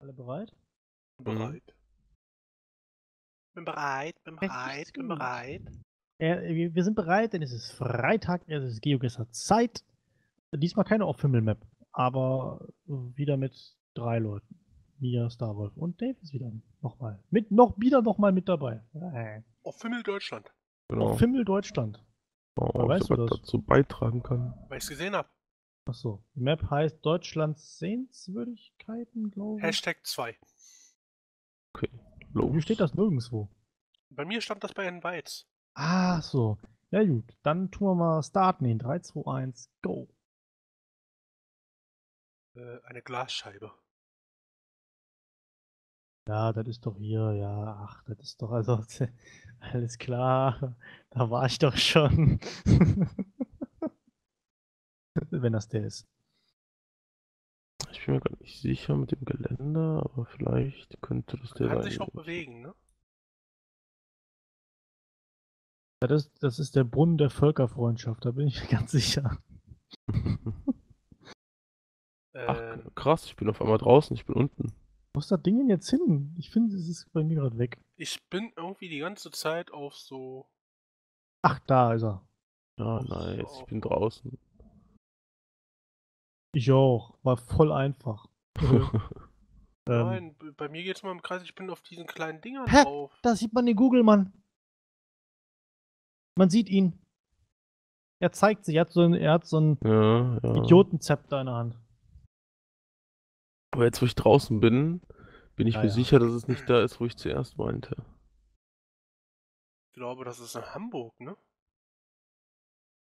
Alle bereit? Bin bereit. Bin bereit, bin bereit, bin bereit. Äh, wir, sind bereit, denn es ist Freitag, es ist GeoGuessr Zeit. Diesmal keine Off-Himmel-Map, aber wieder mit drei Leuten. Mia, Starwolf und Dave ist wieder nochmal. Mit, noch, wieder nochmal mit dabei. Äh, Auf Himmel Deutschland, Genau. Auf Himmel Deutschland. Oh, Woher ob weißt ich du was das? dazu beitragen kann. weil ich es gesehen habe. Achso, die Map heißt Deutschlands Sehenswürdigkeiten, glaube ich. Hashtag 2. Okay. Los. Wie steht das nirgendwo? Bei mir stand das bei Herrn Weiz. Ah, so. Ja gut, dann tun wir mal starten in 3, 2, 1, go. Äh, eine Glasscheibe. Ja, das ist doch hier, ja, ach, das ist doch also, alles klar, da war ich doch schon. Wenn das der ist. Ich bin mir gar nicht sicher mit dem Geländer, aber vielleicht könnte das der Kann sein. sich auch bewegen, ne? Das ist, das ist der Brunnen der Völkerfreundschaft, da bin ich mir ganz sicher. Ach, Ähm, krass, ich bin auf einmal draußen, ich bin unten. Wo ist das Ding denn jetzt hin? Ich finde, es ist bei mir gerade weg. ich bin irgendwie die ganze Zeit auf so. Ach, da ist er. Ja, Auf- nice, ich bin draußen. Ich auch. War voll einfach. ähm, Nein, bei mir geht's mal im Kreis, ich bin auf diesen kleinen Dingern Hä? drauf. Da sieht man den Google-Mann. Man sieht ihn. Er zeigt sich, er hat so ein, er hat so ein ja, ja. Idiotenzepter in der Hand. Aber jetzt, wo ich draußen bin, bin ich Ja, mir ja. sicher, dass es nicht da ist, wo ich zuerst meinte. Ich glaube, das ist in Hamburg, ne?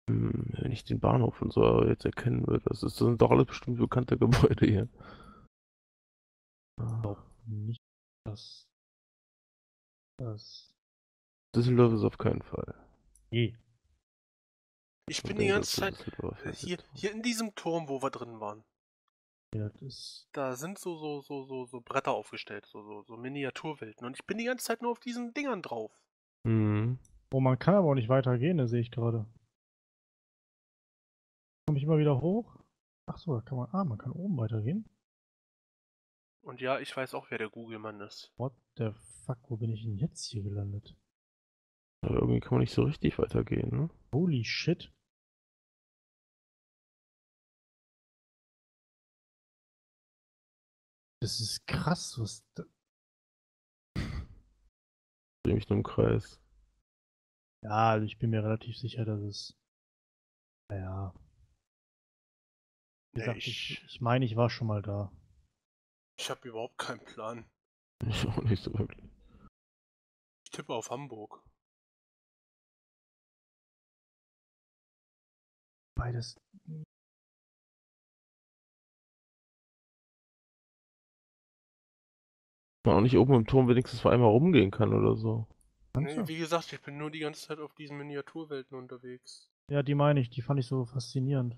Hm, wenn ich den Bahnhof und so jetzt erkennen würde. Das, ist, das sind doch alles bestimmt bekannte Gebäude hier. Ah, Nicht das. Das. Düsseldorf ist auf keinen Fall. Je. Ich Ich bin die ganze Zeit äh, hier, hier in diesem Turm, wo wir drin waren. Ja, das. Da sind so, so, so, so, so Bretter aufgestellt, so, so, so Miniaturwelten. Und ich bin die ganze Zeit nur auf diesen Dingern drauf. Mhm. Oh, man kann aber auch nicht weitergehen, da sehe ich gerade. Komme ich immer wieder hoch? Ach so, da kann man. Ah, man kann oben weitergehen. Und ja, ich weiß auch, wer der Google-Mann ist. What the fuck, wo bin ich denn jetzt hier gelandet? Aber irgendwie kann man nicht so richtig weitergehen, ne? Holy shit. Das ist krass, was. Da Ich drehe mich nur im Kreis. ja, also ich bin mir relativ sicher, dass es. Naja. Wie gesagt, ich- ich, ich meine, ich war schon mal da. Ich habe überhaupt keinen Plan. Ich auch nicht so wirklich. Ich tippe auf Hamburg. Beides. Man auch nicht oben im Turm wenigstens vor einmal rumgehen kann oder so. Nee, wie gesagt, ich bin nur die ganze Zeit auf diesen Miniaturwelten unterwegs. Ja, die meine ich, die fand ich so faszinierend.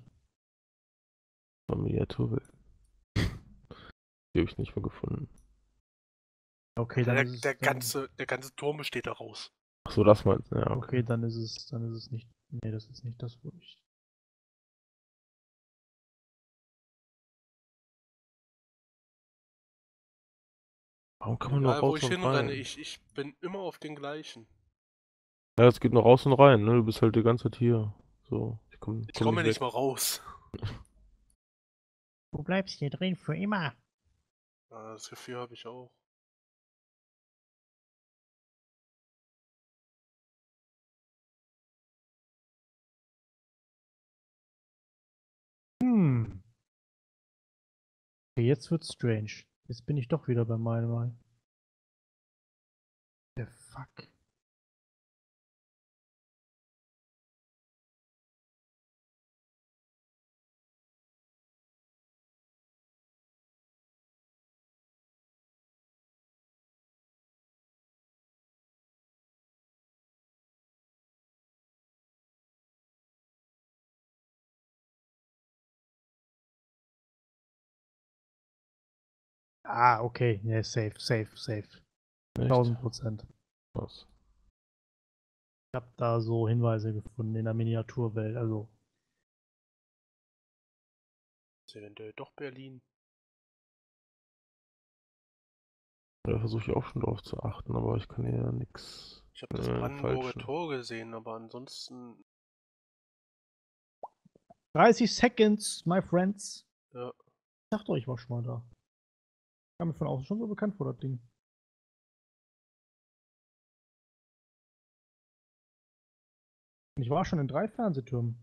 Miniaturwelt. Die habe ich nicht mehr gefunden. Okay, dann der, ist es. der, ganze, der ganze Turm besteht daraus. Ach so, das meinst du? Ja, okay. Okay, dann ist es, dann ist es nicht. Nee, das ist nicht das, wo ich. Warum kann man nur Egal, wo raus ich und hinrenne, rein? ich, ich bin immer auf den gleichen. Ja, es geht nur raus und rein, ne? Du bist halt die ganze Zeit hier. So, ich komm, Ich komm komme nicht weg. mal raus. Du bleibst hier drin für immer. Ja, das Gefühl habe ich auch. Hm. Okay, jetzt wird's strange. Jetzt bin ich doch wieder bei meinem Mal. The fuck. Ah, okay. Ja, safe, safe, safe. Echt? 1000 Prozent. Was? Ich habe da so Hinweise gefunden in der Miniaturwelt. Also, Ist eventuell doch Berlin. Da versuche ich auch schon drauf zu achten, aber ich kann hier ja nix. Ich habe das Äh, Brandenburger. Tor gesehen, aber ansonsten. 30 Seconds, my friends. Ja. Ich dachte euch, ich war schon mal da. Kam mir von außen schon so bekannt vor, das Ding. Und ich war schon in drei Fernsehtürmen.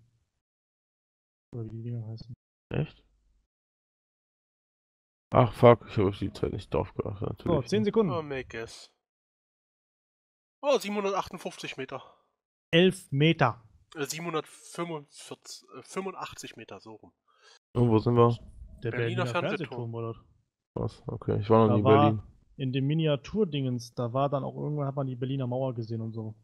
Oder wie die Dinger heißen. Echt? Ach fuck, ich habe auf die Zeit nicht drauf geachtet. Natürlich. So, 10 Sekunden. Oh, make guess. Oh, 758 Meter. 11 Meter. Äh, 745, äh, 85 Meter, so rum. Und wo sind wir? Der Berliner Berliner, Fernsehturm. Das. Was? Okay, ich war noch Da nie in Berlin. In dem Miniaturdingens, da war dann auch irgendwann hat man die Berliner Mauer gesehen und so.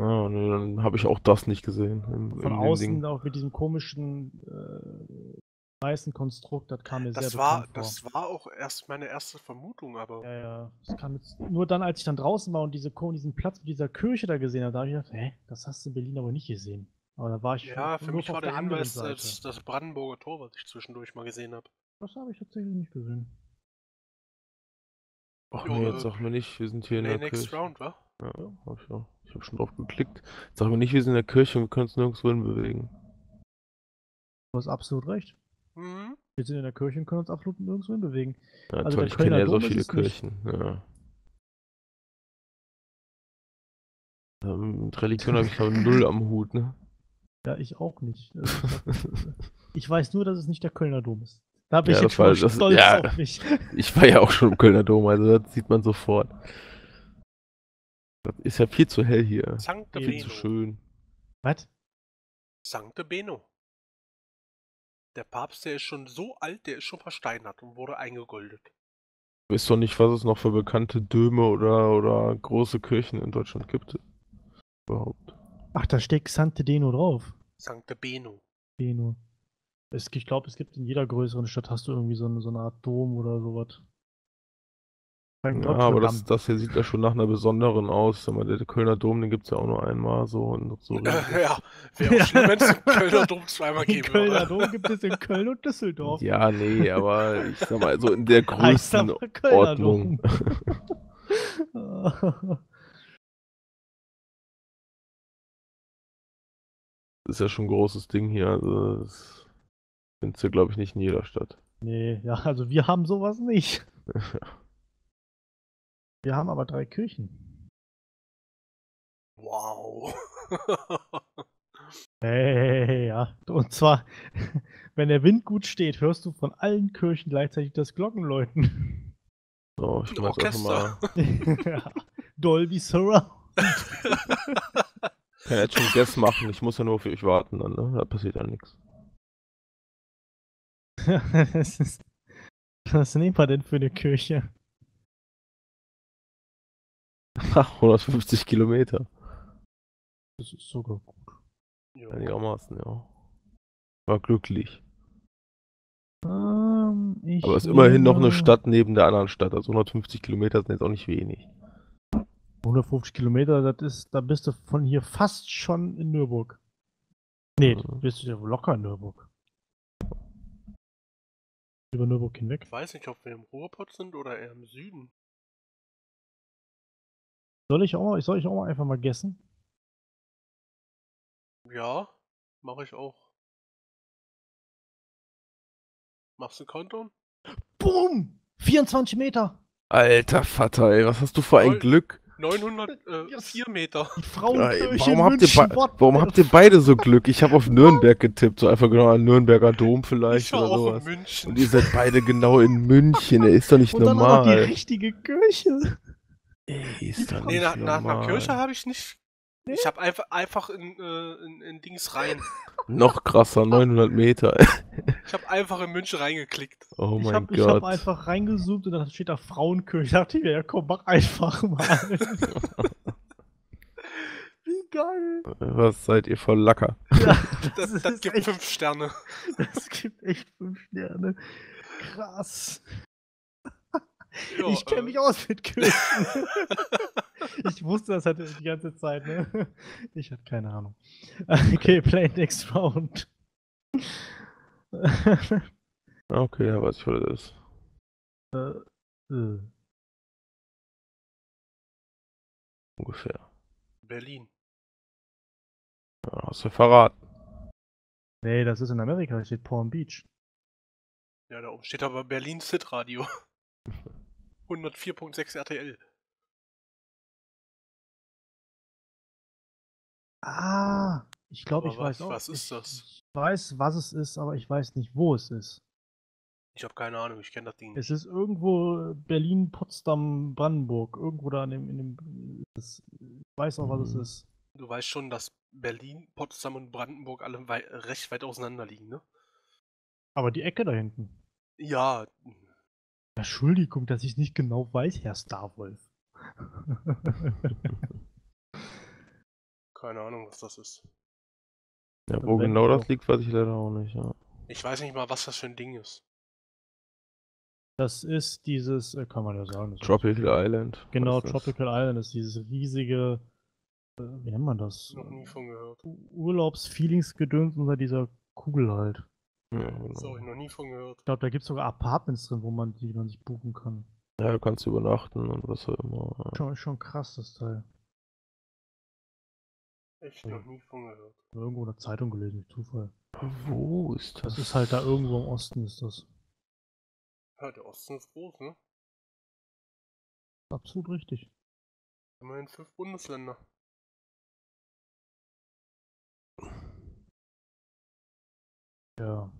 Ah, nee, dann habe ich auch das nicht gesehen. Im, Von in dem außen Ding. auch mit diesem komischen äh, weißen Konstrukt, das kam mir Das sehr war, bekannt vor. das war auch erst meine erste Vermutung, aber. Ja, ja. Das kam jetzt, nur dann, als ich dann draußen war und diese, diesen Platz mit dieser Kirche da gesehen habe, da habe ich gedacht, hä, das hast du in Berlin aber nicht gesehen. Aber da war ich Ja, für mich war der Hinweis das, das Brandenburger Tor, was ich zwischendurch mal gesehen habe. Das habe ich tatsächlich nicht gesehen. Ach Jo, nee, äh, jetzt sag mir nicht, wir sind hier in Nee, der next Kirche. round, wa? Ja, hab ich auch. Ich habe schon drauf geklickt. Sag mir nicht, wir sind in der Kirche und wir können uns nirgendwo hinbewegen. Du hast absolut recht. Mhm. Wir sind in der Kirche und können uns absolut nirgendwo hinbewegen. Ja, Also toll, ich kenne ja so Dom viele. Kirchen. Ja. Ähm, Mit Religion habe ich aber null am Hut, ne? Ja, ich auch nicht. Also, ich weiß nur, dass es nicht der Kölner Dom ist. Da bin Ja, ich jetzt das war- das- stolz ja. auf mich. Ich war ja auch schon im Kölner Dom, also das sieht man sofort. Das ist ja viel zu hell hier. Sancte Eben Viel zu Beno. schön. Was? Sancte Beno. Der Papst, der ist schon so alt, der ist schon versteinert und wurde eingegoldet. Du weißt doch nicht, was es noch für bekannte Döme oder, oder große Kirchen in Deutschland gibt. Überhaupt. Ach, da steht Xante Deno drauf. Sancte Beno. Deno. Es, ich glaube, es gibt in jeder größeren Stadt hast du irgendwie so eine, so eine Art Dom oder sowas. Ja, aber das, das hier sieht ja schon nach einer besonderen aus. Sag mal, der Kölner Dom, den gibt es ja auch nur einmal so und so. Äh, ja, wäre auch schlimm, wenn es den Kölner Dom zweimal Den geben Kölner würde. Dom gibt es in Köln und Düsseldorf. Ja, nee, aber ich sag mal, so in der größten Ordnung. Das ist ja schon ein großes Ding hier. Also das findest du, glaube ich, nicht in jeder Stadt. nee, ja, also wir haben sowas nicht. Wir haben aber drei Kirchen. Wow. Hey, ja. Und zwar, wenn der Wind gut steht, hörst du von allen Kirchen gleichzeitig das Glockenläuten. So, ich Ein mach Orchester. mal. ja. Dolby Surround. Kann jetzt schon Guess machen. Ich muss ja nur auf euch warten dann, ne? Da passiert ja nichts. das ist, was nehmen wir denn für eine Kirche? Ach, 150 Kilometer. Das ist sogar gut. Einigermaßen, ja. War glücklich. Ähm, ich Aber es ist immerhin noch eine Stadt neben der anderen Stadt. Also 150 Kilometer sind jetzt auch nicht wenig. 150 Kilometer, das ist, da bist du von hier fast schon in Nürburg. Nee, Mhm. bist du ja locker in Nürburg. Über Nürburg hinweg. Ich weiß nicht, ob wir im Ruhrpott sind oder eher im Süden. Soll ich auch mal, soll ich auch mal einfach mal guessen? Ja, mache ich auch. Machst du einen Countdown? Boom! 24 Meter! Alter Vater, ey, was hast du für ein Voll. Glück? 904 Yes. Meter. Die Frauenkirche in warum, habt ihr München, warum habt ihr beide so Glück? Ich habe auf Nürnberg getippt, so einfach genau an Nürnberger Dom vielleicht ich oder auch sowas. in München. Und ihr seid beide genau in München, ey, ist doch nicht Und dann auch noch die normal. richtige Kirche. Ey, ist doch nee, nicht nach, nach, nach normal. Kirche habe ich nicht. Nee? Ich habe einfach, einfach in, äh, in, in Dings rein. Noch krasser, 900 Meter. Ich habe einfach in München reingeklickt. Oh ich mein habe hab Gott. einfach reingezoomt und dann steht da Frauenkirche. Da dachte ich mir, ja komm, mach einfach mal. Wie geil. Was seid ihr voll Lacker? Ja, Das, ist das gibt echt, fünf Sterne. Das gibt echt fünf Sterne. Krass. Ja, ich kenne äh, mich aus mit Kirchen. ich wusste das halt die ganze Zeit, ne? Ich hatte keine Ahnung. Okay, play next round. Okay, ja, weiß ich, was das ist. äh, äh. ungefähr. Berlin. Ja, hast du verraten. Nee, das ist in Amerika, da steht Palm Beach. Ja, da oben steht aber Berlin Sit Radio. 104.6 RTL. Ah, ich glaube, ich was- weiß auch. was ist ich, das? Ich weiß, was es ist, aber ich weiß nicht, wo es ist. Ich habe keine Ahnung, ich kenne das Ding nicht. Es ist irgendwo Berlin, Potsdam, Brandenburg, irgendwo da in dem, in dem das, ich weiß auch, was es Mhm. ist. Du weißt schon, dass Berlin, Potsdam und Brandenburg alle wei recht weit auseinander liegen, ne? Aber die Ecke da hinten. Ja, Entschuldigung, dass ich nicht genau weiß, Herr Starwolf. keine Ahnung, was das ist. Ja, wo genau das liegt, weiß ich leider auch nicht. Ja. Ich weiß nicht mal, was das für ein Ding ist. Das ist dieses, äh, kann man ja sagen. das ist- Tropical Island. Genau, ist das? Tropical Island ist dieses riesige, äh, wie nennt man das? Noch nie von gehört. Urlaubsfeelingsgedöns unter dieser Kugel halt. Ja, genau. Sorry, noch nie von gehört. Ich glaube, da gibt es sogar Apartments drin, wo man die man sich buchen kann. ja, du kannst übernachten und was auch immer. Schon, schon krass, das Teil. Echt noch nie von gehört. Irgendwo in der Zeitung gelesen, durch Zufall. Wo ist das? Das ist halt da irgendwo im Osten ist das. Ja, der Osten ist groß, ne? Absolut richtig. Immerhin fünf Bundesländer. Ja.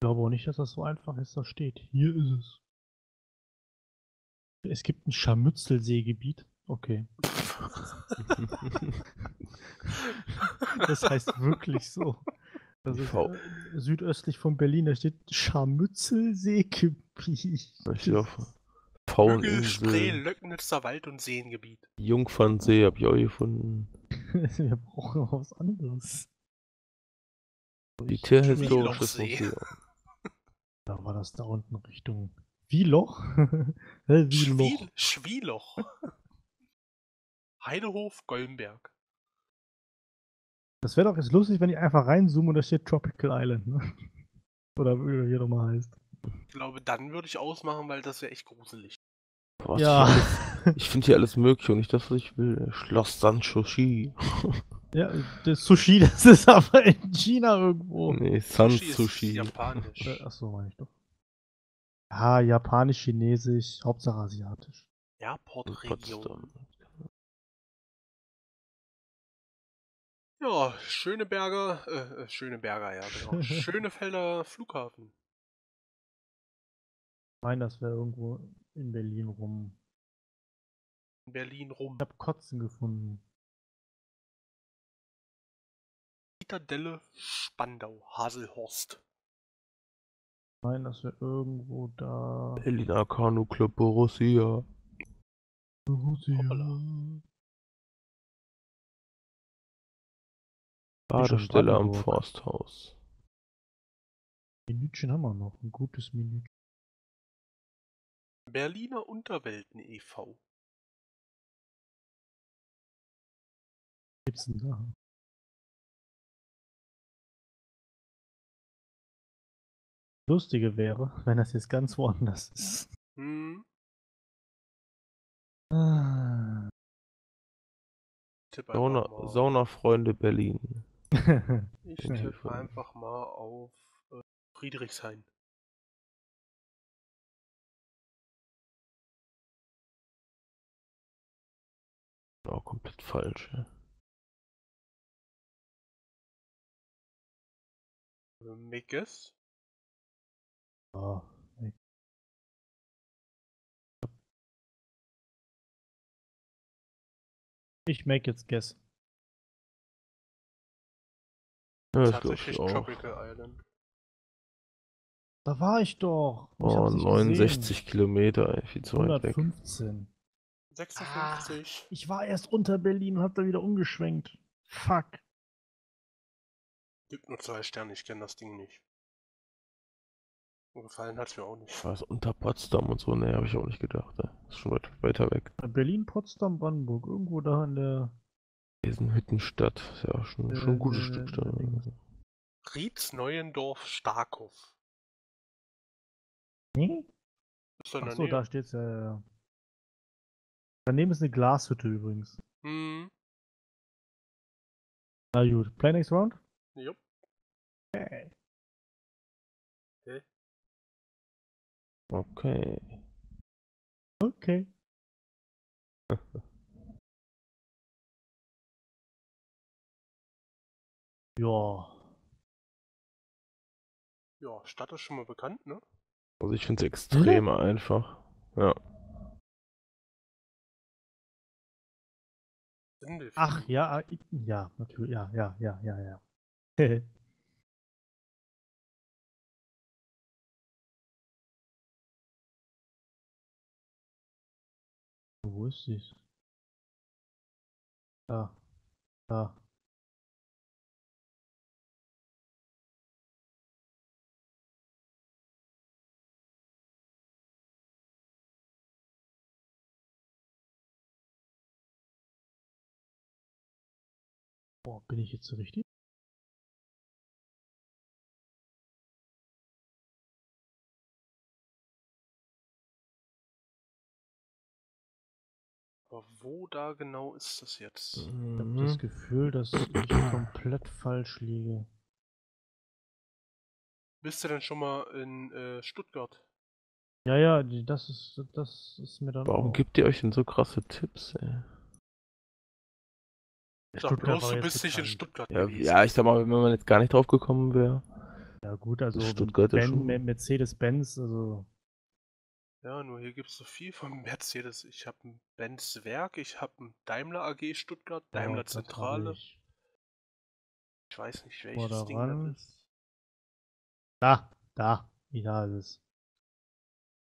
Glaube auch nicht, dass das so einfach ist, da steht. Hier ist es. Es gibt ein Scharmützelseegebiet. Okay. Das heißt wirklich so. Das ist äh, südöstlich von Berlin, da steht Scharmützelseegebiet. ich auf Hügel, Spree, Löcknitzer Wald und Seengebiet. Jungfernsee hab ich auch gefunden. Wir brauchen noch was anderes. Die Tierhistorisches. Museum. Da war das da unten Richtung Wieloch? Hä, Wieloch. Schwiel, Schwieloch. Heidehof, Gollenberg. Das wäre doch jetzt lustig, wenn ich einfach reinzoome und da steht Tropical Island, ne? Oder wie er hier nochmal heißt. Ich glaube, dann würde ich ausmachen, weil das wäre echt gruselig. Was Ja. Ich finde hier alles möglich und nicht das, was ich will. Schloss Sanchoshi. Ja, das Sushi, das ist aber in China irgendwo. Nee, San Sushi ist Sushi. japanisch. Äh, achso, meine ich doch. Ja, japanisch, chinesisch, Hauptsache asiatisch. Airport-Region. Ja, Schöneberger, äh, äh, Schöneberger, ja, genau. Schönefelder Flughafen. Ich meine, das wäre irgendwo in Berlin rum. In Berlin rum. Ich habe Kotzen gefunden. Zitadelle Spandau, Haselhorst. Ich meine, das wäre irgendwo da. Berliner Kanu Club Borussia. Hoppala. Badestelle am. Forsthaus. Minütchen haben wir noch. Ein gutes Minütchen. Berliner Unterwelten e.V. Gibt's denn da? Lustige wäre, wenn das jetzt ganz woanders ist. Hm, Ah. Sauna, mal. Saunafreunde Berlin. Ich tippe einfach mal auf äh, Friedrichshain. Auch komplett falsch. Ja. Äh, Ah, nee. ich make jetzt guess. Ja, Tatsächlich. Tropical Island. Da war ich doch. Ich Oh, hab's nicht 69 Kilometer, ey, viel zu gesehen. weit weg. 115. 56. Ich war erst unter Berlin und hab da wieder umgeschwenkt. Fuck. Gibt nur zwei Sterne, ich kenne das Ding nicht. Gefallen hat's mir auch nicht. Was unter Potsdam und so, ne, habe ich auch nicht gedacht. ey. Ist schon weit, weiter weg. Berlin, Potsdam, Brandenburg. Irgendwo da in der. Eisenhüttenstadt. Ist ja schon, schon ein gutes Äh, Stück Stadt. Rietz Neuendorf Starkhof. Nee? Da Achso, da steht's ja, ja. ja. Daneben ist eine Glashütte übrigens. Hm, Na gut. Play next round? jupp. Okay. Okay. ja. Ja, Stadt ist schon mal bekannt, ne? Also ich finde es extrem einfach. Ja. Ach ja, äh, ja, natürlich, ja, ja, ja, ja, ja. Wo ist sie? Da, da. Boah, bin ich jetzt so richtig? Aber wo da genau ist das jetzt? Ich habe Mhm. das Gefühl, dass ich komplett falsch liege. Bist du denn schon mal in äh, Stuttgart? Ja, ja, das ist, das ist mir dann Warum auch- gibt ihr euch denn so krasse Tipps, ey? Sag Stuttgart bloß, du bist nicht in. Stuttgart Ja, gewesen. ja, ich sag mal, wenn man jetzt gar nicht drauf gekommen wäre. Ja gut, also Stuttgart Ben, Mercedes-Benz, also Ja, nur hier gibt es so viel von Mercedes. Ich habe ein Benz Werk, ich habe ein Daimler AG Stuttgart, ja, Daimler hab Zentrale. ich. Ich weiß nicht, welches Ding daran. das ist. Da, da, da ist es.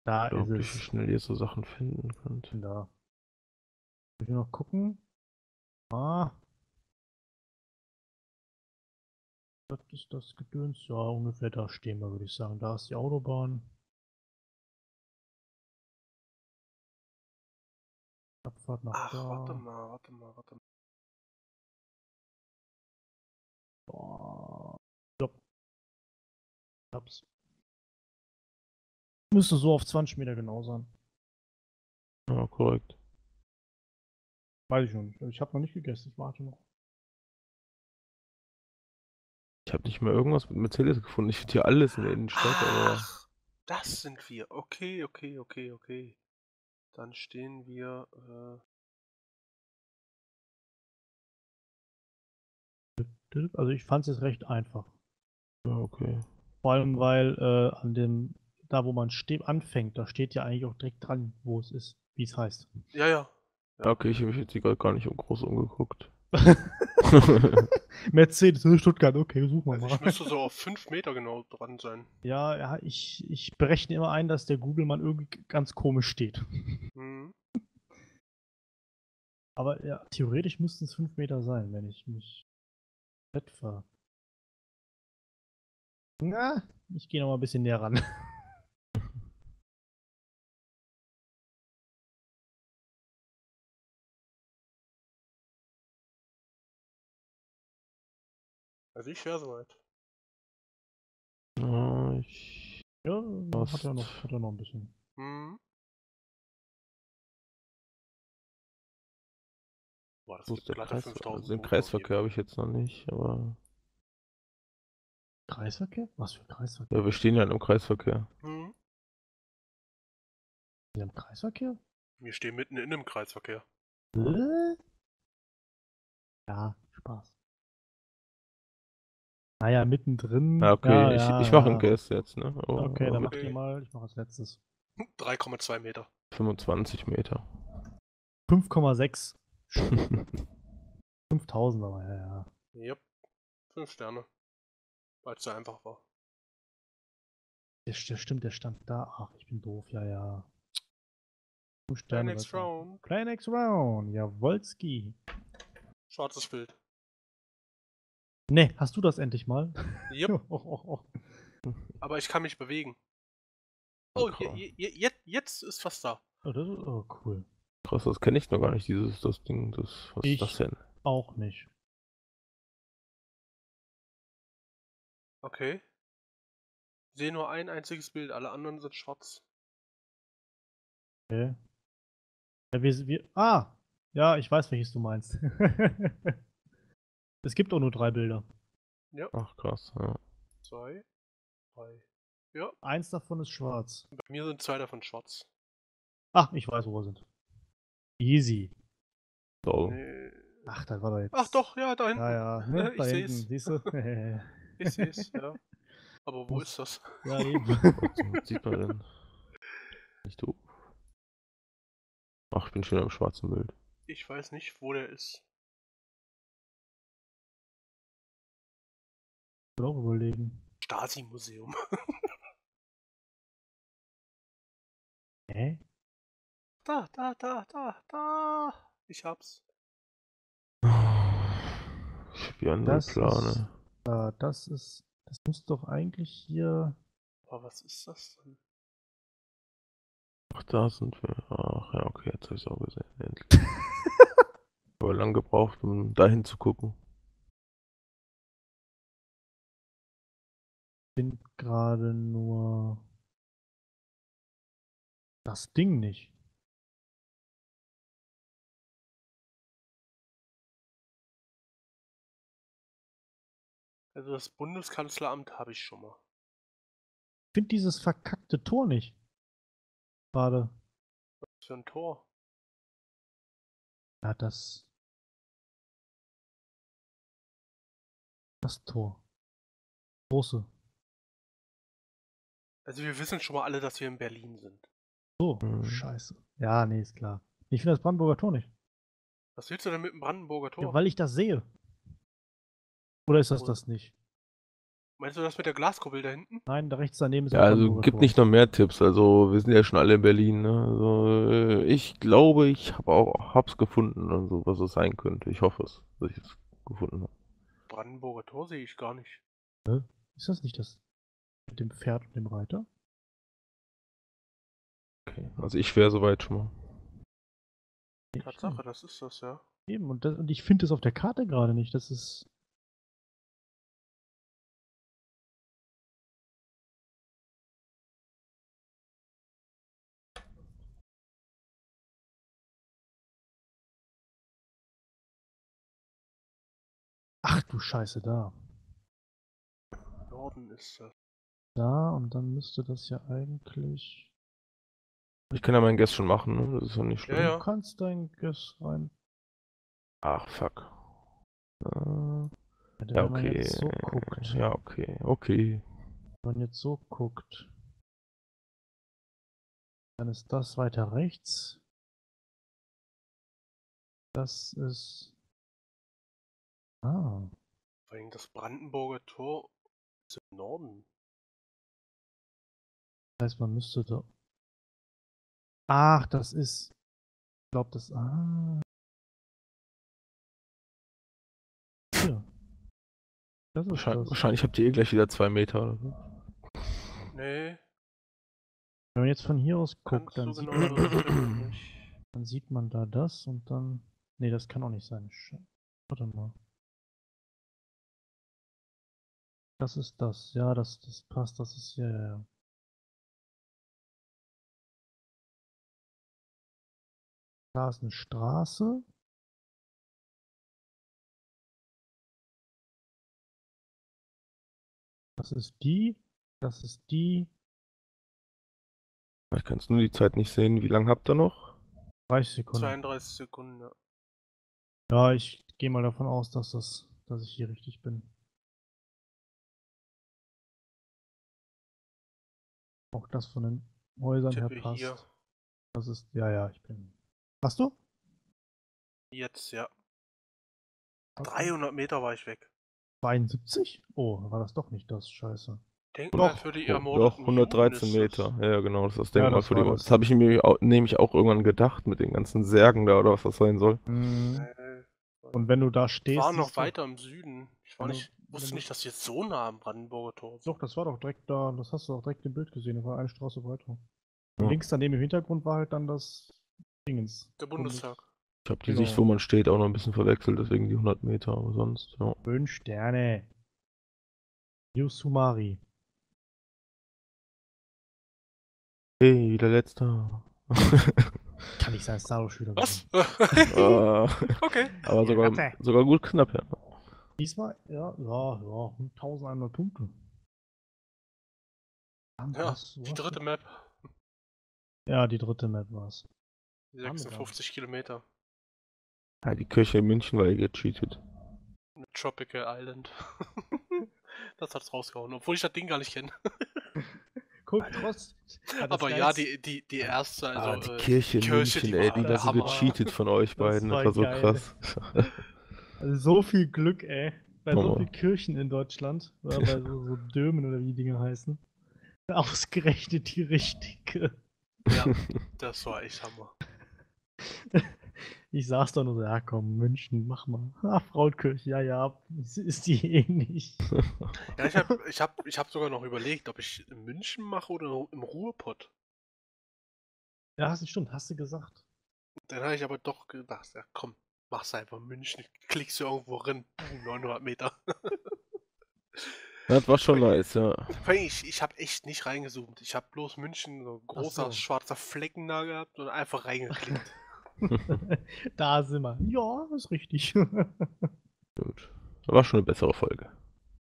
Da ist Unglaublich, wie es. schnell ihr so Sachen finden könnt. Da. Will ich noch gucken? Ah. Das ist das Gedöns. Ja, ungefähr da stehen wir, würde ich sagen. Da ist die Autobahn. Abfahrt nach Ach, da. warte mal, warte mal, warte mal. Boah. Ja. Hab's. Müsste so auf 20 Meter genau sein. Ja, korrekt. Weiß ich noch nicht. Ich habe noch nicht gegessen. Ich warte noch. Ich habe nicht mehr irgendwas mit Mercedes gefunden. Ich finde hier alles in der Innenstadt, aber Ach, das sind wir. Okay, okay, okay, okay. Dann stehen wir. Äh, Also ich fand es jetzt recht einfach. ja, okay. Vor allem, weil äh, an dem, da wo man steht, anfängt, da steht ja eigentlich auch direkt dran, wo es ist, wie es heißt. ja, ja. Ja, okay, ich habe mich jetzt gerade gar nicht um groß umgeguckt. Mercedes Stuttgart, okay, suchen wir Also mal. ich müsste so auf 5 Meter genau dran sein. Ja, ja ich, ich berechne immer ein, dass der Google-Mann irgendwie ganz komisch steht. Hm. Aber ja, theoretisch müssten es 5 Meter sein, wenn ich mich etwa. Na, ich gehe noch mal ein bisschen näher ran. Also ich wäre soweit. Ja, ich, Ja, hat ja Fast. noch, hat ja noch ein bisschen. Hm. Boah, das ist der Kreis, 5000 also den Kreisverkehr habe ich jetzt noch nicht, aber Kreisverkehr? Was für Kreisverkehr? ja, wir stehen ja in einem Kreisverkehr. Hm. Wir haben Kreisverkehr? Wir stehen mitten in einem Kreisverkehr. Äh? Ja, Spaß. Naja, mittendrin. Ja, okay, ja, ich, ja, ich mache ja. einen Guess jetzt, ne? Aber, Okay, dann aber macht ihr mal, ich mache als letztes. 3,2 Meter. 25 Meter. 5,6. 5000 aber, ja, ja. Yep. 5 Sterne. Weil es so einfach war. Der, der stimmt, der stand da. Ach, ich bin doof, ja, ja. Sterne next weiter. round. Play next round, Jawolski. Schwarzes Bild. Ne, hast du das endlich mal? Yep. oh, oh, oh. Aber ich kann mich bewegen. Oh, Okay. je, je, je, jetzt ist fast da. Oh, das ist oh, cool. Krass, das kenne ich noch gar nicht, dieses, das Ding, das, was Ich- ist das denn? Auch nicht. Okay. Ich sehe nur ein einziges Bild, alle anderen sind schwarz. Okay. Ja, wir, wir, ah! Ja, ich weiß, welches du meinst. es gibt auch nur drei Bilder. Ach krass, ja. Zwei, drei. Ja, Eins davon ist schwarz. bei mir sind zwei davon schwarz. Ach, ich weiß, wo wir sind. Easy. So. Nee. Ach, das war doch jetzt. Ach doch, ja, da hinten. Ja, ja, ne? Ich da seh's. hinten, siehst du? Ich sehe es, ja. Aber wo ist das? ja, eben. Was sieht man denn? Nicht doof. Ach, ich bin schon im schwarzen Bild. Ich weiß nicht, wo der ist. Auch überlegen. Stasi-Museum. Hä? Da, da, da, da, da. Ich hab's. Ich hab andere Das Plane. ist- Äh, das ist. Das muss doch eigentlich hier. Aber was ist das denn? Ach, da sind wir. Ach ja, okay, jetzt hab ich's auch gesehen. Endlich. Aber lang gebraucht, um dahin zu gucken. Bin gerade nur. Das Ding nicht. Also das Bundeskanzleramt habe ich schon mal. Ich finde dieses verkackte Tor nicht. Gerade. Was für ein Tor? Ja, das. Das Tor. Große. Also wir wissen schon mal alle, dass wir in Berlin sind. So, Mhm. scheiße. Ja, nee, ist klar. Ich finde das Brandenburger Tor nicht. Was willst du denn mit dem Brandenburger Tor? Ja, weil ich das sehe. Oder ist das Wo- das nicht? Meinst du das mit der Glaskuppel da hinten? Nein, da rechts daneben ist Ja, das also gibt nicht noch mehr Tipps. Also wir sind ja schon alle in Berlin. Ne? Also äh, ich glaube, ich habe auch hab's gefunden, also was es sein könnte. Ich hoffe es, dass ich es gefunden habe. Brandenburger Tor sehe ich gar nicht. Ist das nicht das mit dem Pferd und dem Reiter? Okay. Also ich wäre soweit schon mal. Tatsache, das ist das, ja. Eben, und, das, und ich finde es auf der Karte gerade nicht. Das ist. Ach du Scheiße, da. Norden ist das. Da, und dann müsste das ja eigentlich. Ich kann ja meinen Guess schon machen, ne? Das ist ja nicht schlimm. Ja, ja. Du kannst dein Guess rein. Ach, fuck. Äh, Ja, ja, wenn man okay. jetzt so guckt. Ja, okay. Okay. Wenn man jetzt so guckt, dann ist das weiter rechts. Das ist. Ah, Vor allem das Brandenburger Tor ist im Norden. Das heißt, man müsste da. Ach, das ist. Ich glaube, das. Ah. Hier. Das ist Wahrscheinlich, das. wahrscheinlich habt ihr eh gleich wieder zwei Meter oder so. Nee, Wenn man jetzt von hier aus guckt, dann, so sieht, genau nicht. dann sieht man da das und dann. Nee, das kann auch nicht sein. Warte mal. Das ist das. Ja, das, das passt. Das ist ja, ja, ja. Straße. Das ist die. Das ist die. Ich kann nur die Zeit nicht sehen. Wie lange habt ihr noch? 30 Sekunden. 32 Sekunden, ja. Ja, ich gehe mal davon aus, dass das, dass ich hier richtig bin. Auch das von den Häusern her passt. hier. Das ist, ja, ja, ich bin. Hast du? Jetzt, ja. Okay. 300 Meter war ich weg. 72? Oh, war das doch nicht das, scheiße. Denkmal Doch, für die ermordeten doch 113 Juden ist Meter. das. Ja, ja, genau. Das ist das Ja, Denkmal das für die das. Das habe ich mir auch, nämlich auch irgendwann gedacht mit den ganzen Särgen da oder was das sein soll. Äh, Und wenn du da Ich stehst. war noch weiter im Süden. Ich war Wenn du- nicht, wusste du- nicht, dass jetzt so nah am Brandenburger Tor sind. Doch, das war doch direkt da, das hast du auch direkt im Bild gesehen, das war eine Straße weiter. Ja. links daneben im Hintergrund war halt dann das Dingens. Der Bundestag. Ich habe die Genau. Sicht, wo man steht, auch noch ein bisschen verwechselt, deswegen die 100 Meter, aber sonst, ja. Fünf Sterne. Yusumari. Hey, der Letzte. Kann nicht sein, Star Wars Schüler. Was? Ah, okay. aber sogar, sogar gut knapp, ja. Diesmal, ja, ja, ja, 1100 Punkte. Ja, die dritte Map. Ja, die dritte Map war's. 56 Kilometer. ja. Die Kirche in München war ja gecheatet. Tropical Island. das hat's rausgehauen, obwohl ich das Ding gar nicht kenne. Guck, trotz. das Aber ja, die, die, die erste, also. ah, die äh, Kirche in Kirche, München, die ey, war die war so gecheatet von euch Das beiden, war das war so geil. krass. Also so viel Glück, ey. Bei so Hammer. vielen Kirchen in Deutschland. Oder bei so, so Dömen oder wie die Dinge heißen. Ausgerechnet die richtige. Ja, das war echt Hammer. Ich saß da nur so, ja komm, München, mach mal. Ah, Frauenkirche, ja, ja, ist- ist die eh nicht. Ja, ich habe ich hab, ich hab sogar noch überlegt, ob ich in München mache oder im Ruhrpott. Ja, hast du stimmt, hast du gesagt. Dann habe ich aber doch gedacht, ja komm, mach's einfach München, klickst du irgendwo rein, 900 Meter. Das war schon nice, ja. Vor allem, Ich, ich habe echt nicht reingezoomt. Ich habe bloß München, so ein großer so. schwarzer Flecken da gehabt und einfach reingeklickt. da sind wir. Ja, ist richtig. Gut. War schon eine bessere Folge.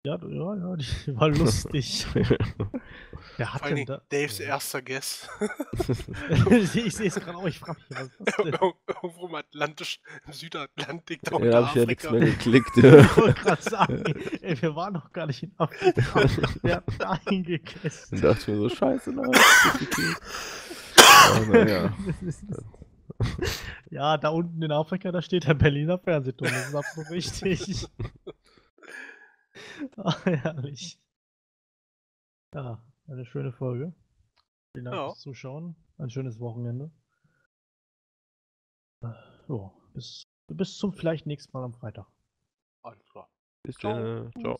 ja, ja, ja, die war lustig. Wer Vor hat denn da? Daves erster Guess. ich sehe es gerade auch, ich frage mich, was ist das denn? Irgendwo im Atlantisch, im Südatlantik, da ja, hab ich ja nichts mehr geklickt. Ich wollte gerade sagen, ey, wir waren noch gar nicht in Afrika. Wer hat da Dann hingegessen? dachte ich mir so, scheiße, nein. das ist okay. Ja, naja. Ja, da unten in Afrika, da steht der Berliner Fernsehturm. Das ist absolut richtig. ah, herrlich. Ja, eine schöne Folge. Vielen Dank Ja. fürs Zuschauen. Ein schönes Wochenende. Ja, bis, bis zum vielleicht nächsten Mal am Freitag. Alles klar. Bis dann. Ciao.